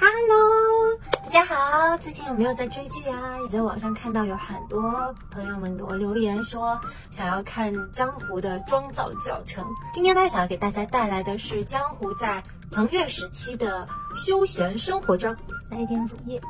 Hello，大家好，最近有没有在追剧啊？也在网上看到有很多朋友们给我留言说想要看《江湖》的妆造教程。今天呢，想要给大家带来的是《江湖》在彭越时期的休闲生活妆。来一点乳液。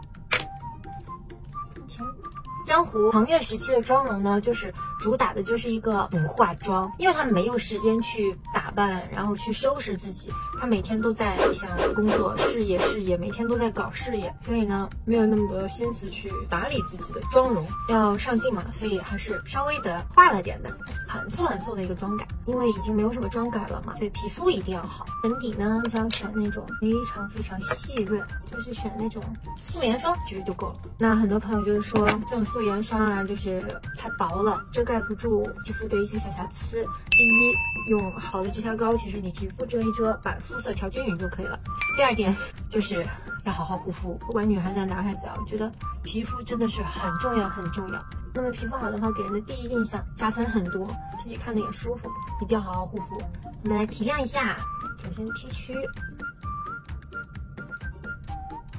江湖腾越时期的妆容呢，就是主打的就是一个不化妆，因为他没有时间去打扮，然后去收拾自己，他每天都在想工作、事业、事业，每天都在搞事业，所以呢，没有那么多心思去打理自己的妆容，要上镜嘛，所以还是稍微的化了点的，很素很素的一个妆感，因为已经没有什么妆感了嘛，所以皮肤一定要好。粉底呢，就要选那种非常非常细润，就是选那种素颜霜，其实就够了。那很多朋友就是说这种。素颜霜啊，就是太薄了，遮盖不住皮肤的一些小瑕疵。第一，用好的遮瑕膏，其实你局部遮一遮，把肤色调均匀就可以了。第二点就是要好好护肤，不管女孩子还是男孩子啊，我觉得皮肤真的是很重要很重要。那么皮肤好的话，给人的第一印象加分很多，自己看的也舒服，一定要好好护肤。我们来提亮一下，首先 T 区、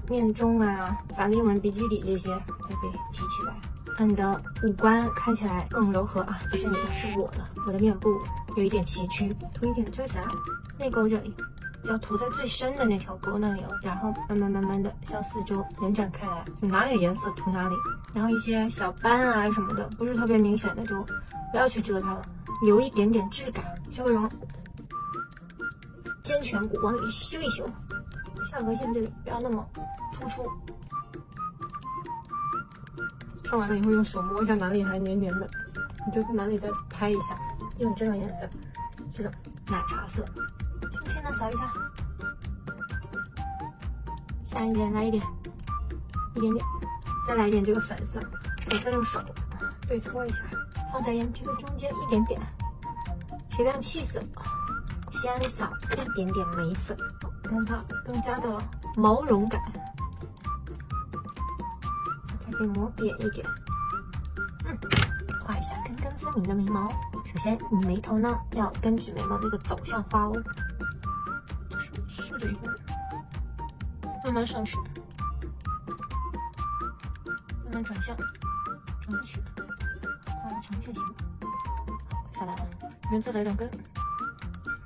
面中啊、法令纹、鼻基底这些都给提起来。让你的五官看起来更柔和啊！不是你的，是我的。我的面部有一点崎岖，涂一点遮瑕，内沟这里要涂在最深的那条沟那里哦。然后慢慢慢慢的向四周延展开来，就哪有颜色涂哪里。然后一些小斑啊什么的，不是特别明显的就不要去遮它了，留一点点质感。修个容，肩颧骨往里修一修，下颌线这里不要那么突出。上完了以后用手摸一下哪里还黏黏的，你就哪里再拍一下，用这种颜色，这种奶茶色，轻轻的扫一下，下一点来一点，一点点，再来一点这个粉色，粉色用手对搓一下，放在眼皮的中间一点点，提亮气色，先扫一点点眉粉，让它更加的毛绒感。可以磨扁一点，嗯，画一下根根分明的眉毛。首先，你眉头呢要根据眉毛的一个走向画哦，顺顺着一个慢慢上去，慢慢转向，转去，画个长线型。好，下来了，这边再来两根。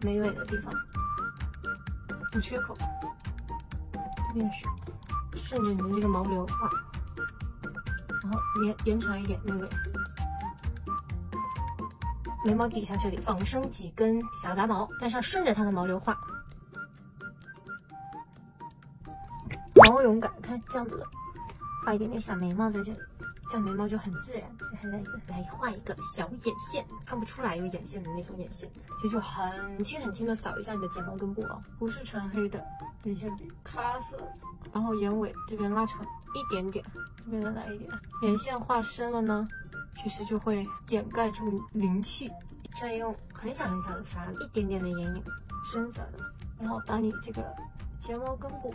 眉尾的地方。补缺口，这边也是顺着你的这个毛流画。然后延延长一点眉尾，眉毛底下这里仿生几根小杂毛，但是要顺着它的毛流画，毛绒感，看这样子的，画一点点小眉毛在这里，这样眉毛就很自然。再来一个，来画一个小眼线，看不出来有眼线的那种眼线，其实就很轻很轻的扫一下你的睫毛根部啊，不是纯黑的，眼线笔咖色，然后眼尾这边拉长一点点。这边再来一点，眼线画深了呢，其实就会掩盖住灵气。再用很小很小的刷子，一点点的眼影，深色的，然后把你这个睫毛根部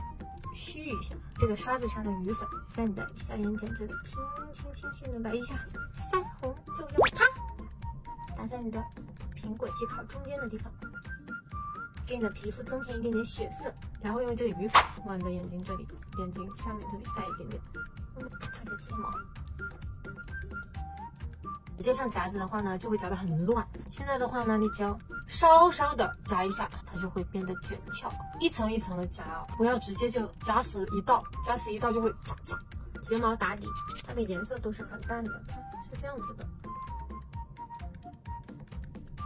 虚一下，这个刷子上的余粉在你的下眼睑这里轻轻轻轻的来一下，腮红就用它打在你的苹果肌靠中间的地方，给你的皮肤增添一点点血色，然后用这个余粉往你的眼睛这里、眼睛下面这里带一点点。它的睫毛，直接像夹子的话呢，就会夹得很乱。现在的话呢，你只要稍稍的夹一下，它就会变得卷翘，一层一层的夹，不要直接就夹死一道，夹死一道就会蹭蹭。睫毛打底，它的颜色都是很淡的，是这样子的。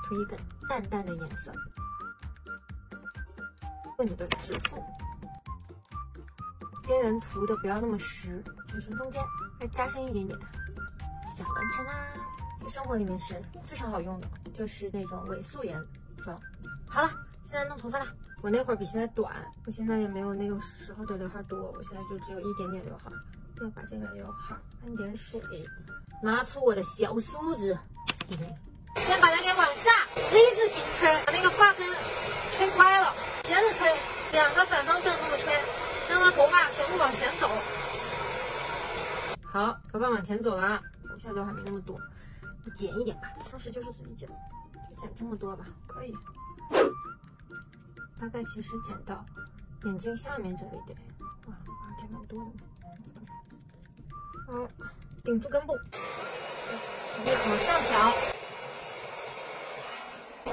涂一个淡淡的颜色，用你的指腹。边缘涂的不要那么实，就是中间再加深一点点，就叫完成啦。在生活里面是非常好用的，就是那种伪素颜妆。好了，现在弄头发啦。我那会儿比现在短，我现在也没有那个时候的刘海多，我现在就只有一点点刘海。要把这个刘海喷点水，拿出我的小梳子，先把它给往下 Z 字形吹，把那个发根吹开了，斜着吹，两个反方向这么吹。让它头发全部往前走，好，头发往前走了，我现在刘海没那么多，剪一点吧，当时就是自己剪，就剪这么多吧，可以，大概其实剪到眼睛下面这里点，哇，而且蛮多的。好，顶住根部，往上挑，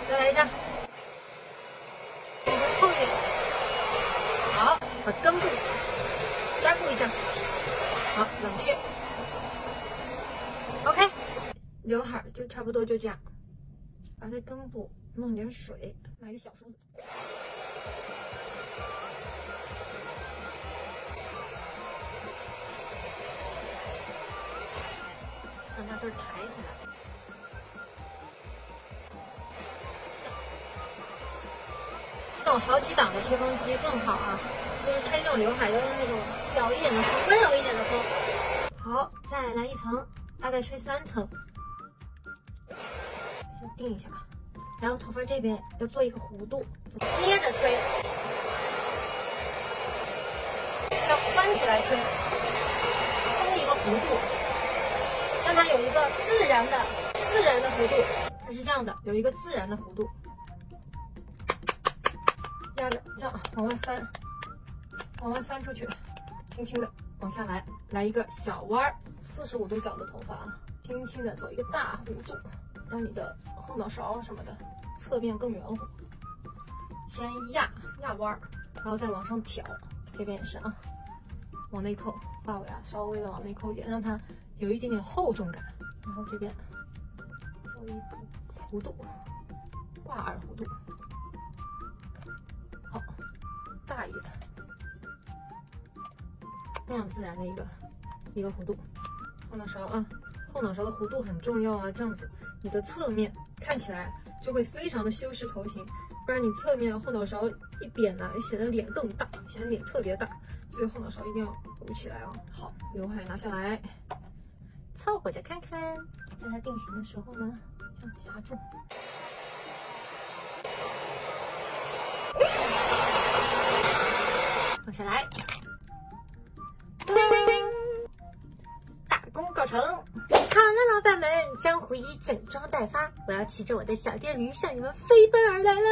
再来一下，往后一点，好，把根部加固一下，好，冷却，OK，刘海就差不多就这样，把这根部弄点水，买个小梳子。就是抬起来。这种好几档的吹风机更好啊，就是吹这种刘海，都用那种小一点的风，温柔一点的风。好，再来一层，大概吹三层，先定一下。然后头发这边要做一个弧度，捏着吹，要翻起来吹，封一个弧度。让它有一个自然的、自然的弧度，它是这样的，有一个自然的弧度，压着这样往外翻，往外翻出去，轻轻的往下来，来一个小弯儿，四十五度角的头发啊，轻轻的走一个大弧度，让你的后脑勺什么的侧面更圆乎。先压压弯儿，然后再往上挑，这边也是啊，往内扣，发尾啊稍微的往内扣一点，让它。有一点点厚重感，然后这边做一个弧度，挂耳弧度，好，大一点，非常自然的一个一个弧度。后脑勺啊，后脑勺的弧度很重要啊，这样子你的侧面看起来就会非常的修饰头型，不然你侧面后脑勺一扁呢，显得脸更大，显得脸特别大，所以后脑勺一定要鼓起来啊。好，刘海拿下来。凑合着看看，在它定型的时候呢，这样夹住，放下来，叮叮叮大功告成。好了，老板们，江湖已整装待发，我要骑着我的小电驴向你们飞奔而来喽！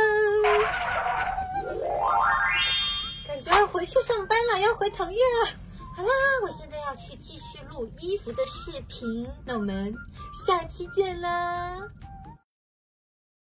感觉要回去上班了，要回腾越了。好啦，我现在要去继续录衣服的视频，那我们下期见啦！